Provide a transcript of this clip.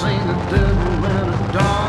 seen a devil in a dark.